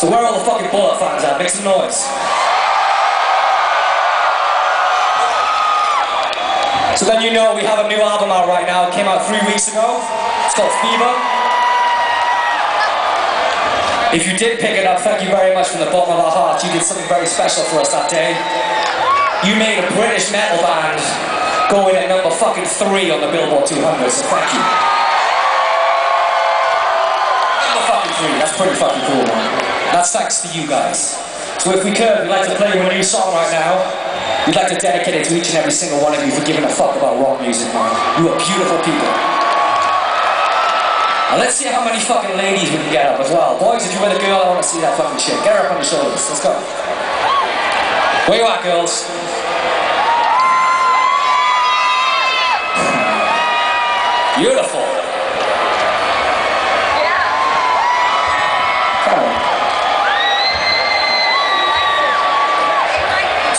So where are all the fucking Bullet fans at? Make some noise. So then you know we have a new album out right now. It came out three weeks ago. It's called Fever. If you did pick it up, thank you very much from the bottom of our hearts. You did something very special for us that day. You made a British metal band go in at number fucking three on the Billboard 200, so thank you. Fucking that's pretty fucking cool, man. That's thanks to you guys. So if we could, we'd like to play you a new song right now. We'd like to dedicate it to each and every single one of you for giving a fuck about rock music, man. You are beautiful people. Now let's see how many fucking ladies we can get up as well. Boys, if you're with a girl, I want to see that fucking shit. Get her up on your shoulders. Let's go. Where you at, girls? Beautiful.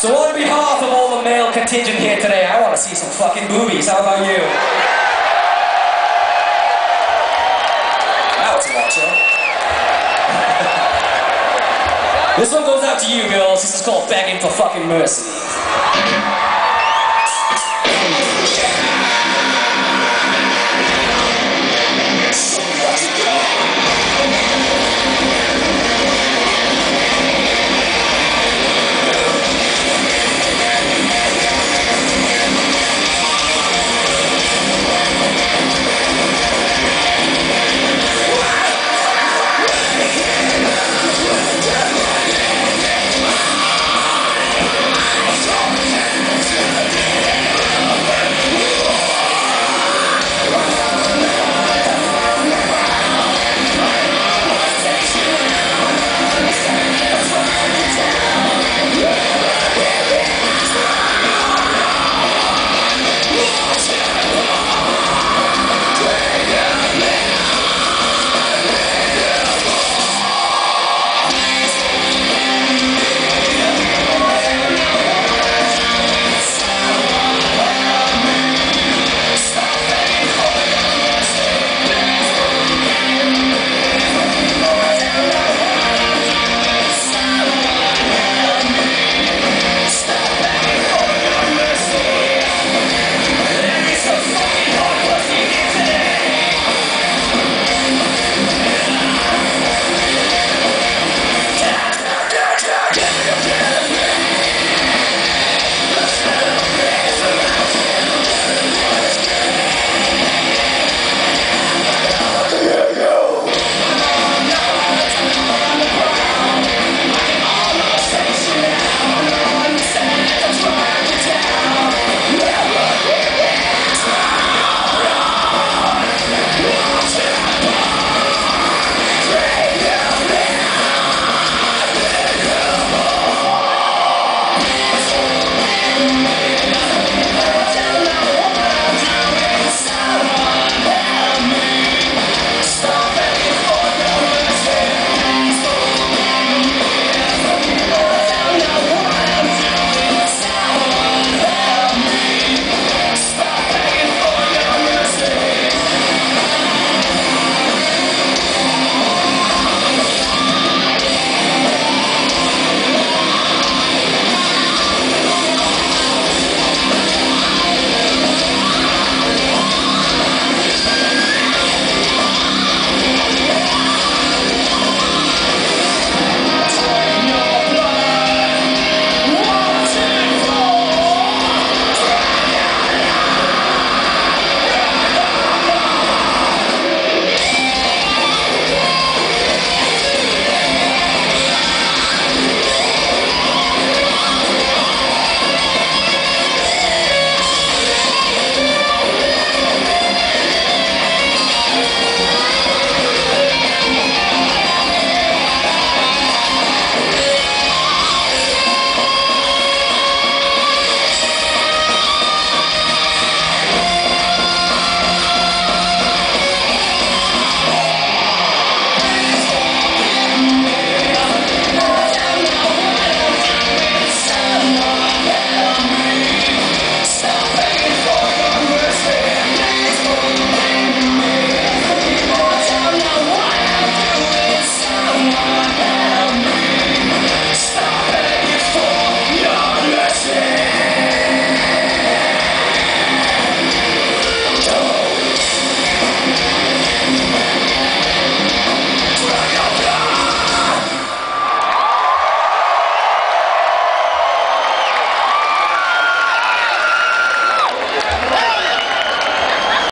So on behalf of all the male contingent here today, I want to see some fucking boobies. How about you? It's a lot this one goes out to you girls. This is called Begging for Fucking Mercy.